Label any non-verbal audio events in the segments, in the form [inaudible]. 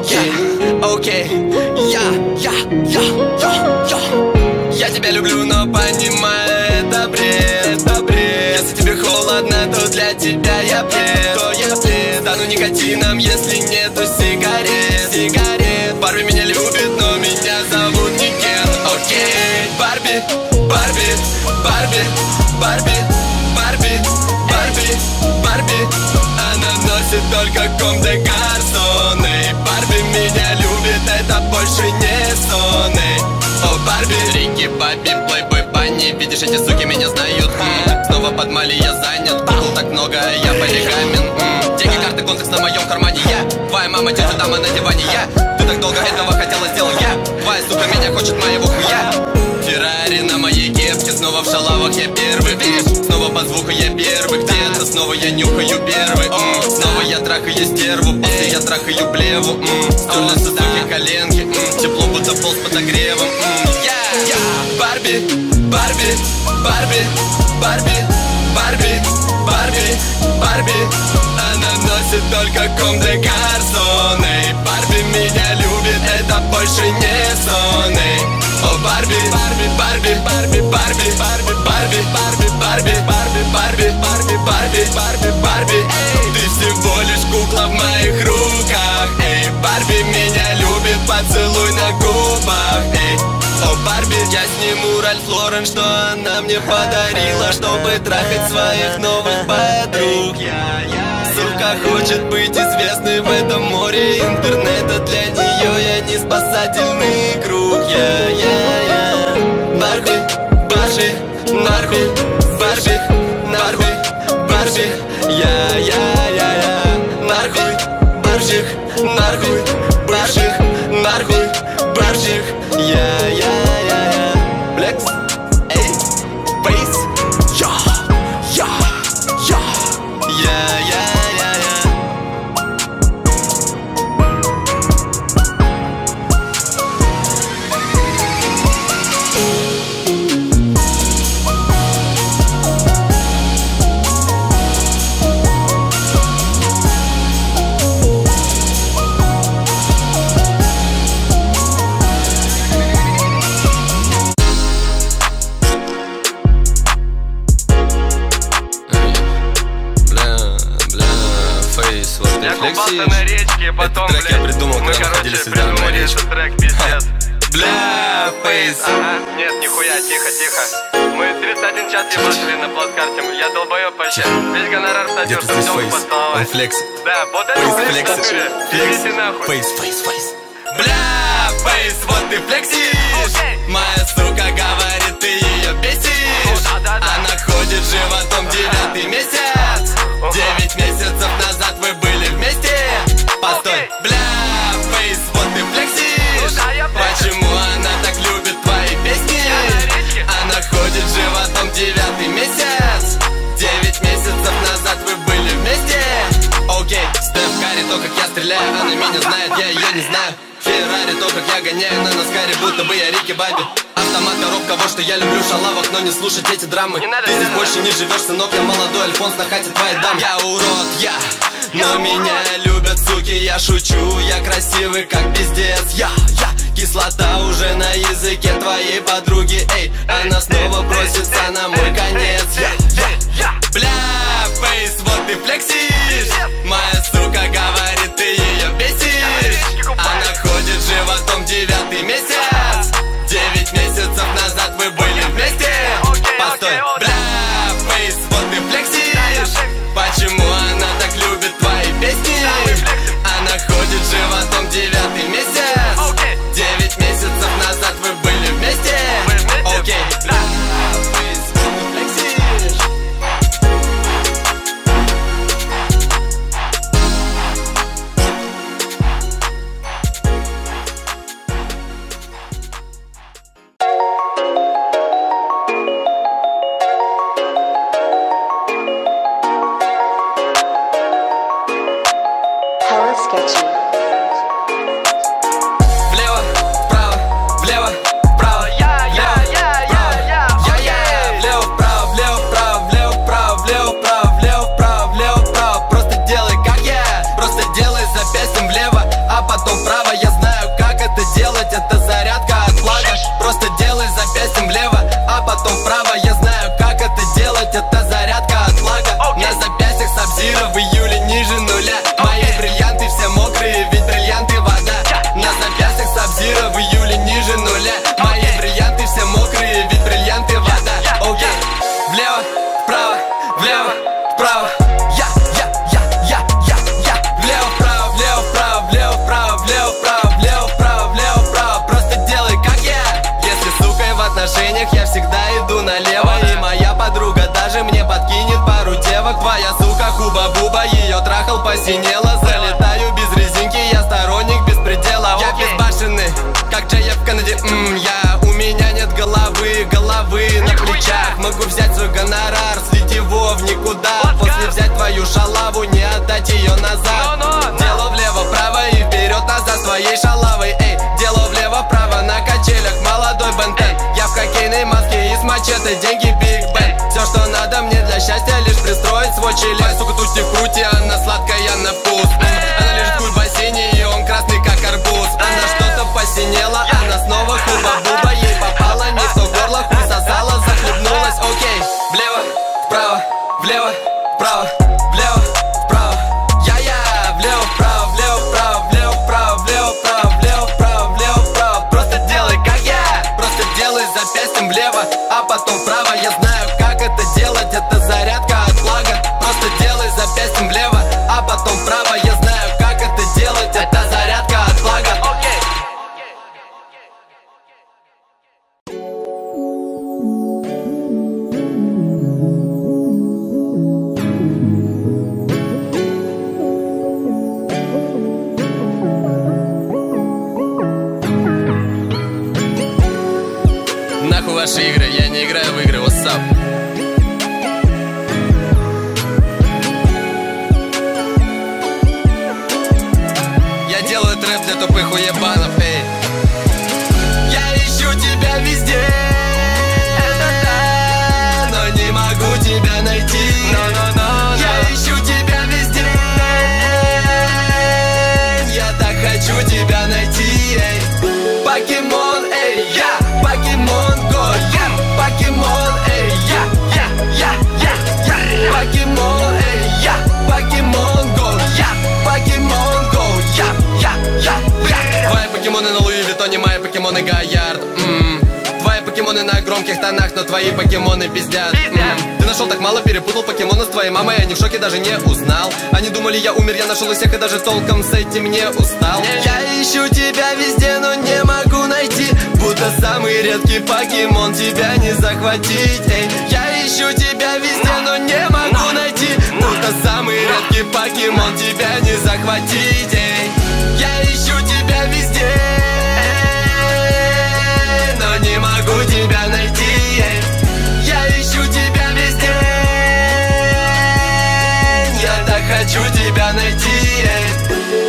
окей, окей Я, я, я, я, я Я тебя люблю, но понимаю, это бред, это бред. Если тебе холодно, то для тебя я плед, то я плед Стану никотином, если нету сигарет, только ком де гарсон Эй, Барби меня любит, это больше не сон Эй, О, Барби Рики, Баби, Плейбой, Банни. Видишь, эти суки меня знают. М, Снова под Мали я занят. Кукол так много, я полигамен. М, Деньги, карты, контекст на моем кармане. Я, твоя мама, тетя, дама на диване. Я, ты так долго этого хотела, Трахаю стерву После я трахаю плеву м, Стерлись суки коленки Тепло будто пол с подогревом Я, я, Барби, Барби, Барби, Барби, Барби, Барби, Барби Она носит только ком де гарсон Эй, Барби меня любит, это больше не сон Эй, О, Барби, Барби, Барби, Барби, Барби, Барби, Барби, Барби, Барби, Барби, Барби, Барби, Барби, Барби, кукла в моих руках Эй, Барби меня любит, поцелуй на губах Эй, о, Барби, я сниму Ральф Лорен, что она мне подарила Чтобы трахать своих новых подруг. Сука хочет быть известной в этом море интернета Для нее я не спасательный круг. Я, я, фейс, вот ты Я на речке, потом, трек я блядь, придумал, мы, когда короче, находились с на речке. этот трек, пиздец. [laughs] Бля, фейс Ага, нет, нихуя, тихо, тихо. Мы 31 час ебашили на плацкарте, я долбоёб вообще. Весь гонорар ты здесь пойдём фейс? Он поцеловать. флексит Да, вот это флекс. Флекс, нахуй. фейс, фейс, фейс Бля, фейс, вот ты флексишь. Моя я ее не знаю. Феррари, то как я гоняю на Наскаре Будто бы я Рики Баби Автомат, коробка, вот что я люблю в шалавах Но не слушать эти драмы. Не надо, Ты не здесь надо. больше не живешь, сынок Я молодой альфонс на хате твоей дам Я урод, я но меня любят суки, я шучу, я красивый как пиздец. Я, я, кислота уже на языке твоей подруги. Эй, она снова просится на мой конец. Я, я, я, бля, фейс, вот ты флексишь. Моя catch you. Налево И моя подруга даже мне подкинет пару девок. Твоя сука хуба-буба, ее трахал, посинела Залетаю без резинки, я сторонник беспредела. Я безбашенный, как Джея в Канаде М, Я, у меня нет головы, головы на плечах. Могу взять свой гонорар, мачете, деньги Биг Бен Все, что надо мне для счастья, лишь пристроить свой член Сука, тути-фрути, ваши игры, я не играю в игры, what's up? Я делаю трэп для тупых уебанов, эй. Я ищу тебя везде но не могу тебя найти. Я ищу тебя везде. Я так хочу тебя найти, эй. Покемон, покемоны на Луи Виттоне, мои покемоны Гаярд м. Твои покемоны на громких тонах, но твои покемоны пиздят. М. Ты нашел так мало, перепутал покемона с твоей мамой Они в шоке, даже не узнал. Они думали, я умер, я нашел их всех и даже толком с этим не устал. Я ищу тебя везде, но не могу найти. Будто самый редкий покемон, тебя не захватить. Эй. Я ищу тебя везде, но не могу найти. Будто самый редкий покемон, тебя не захватить. Эй. Я хочу тебя найти.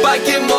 Покемон.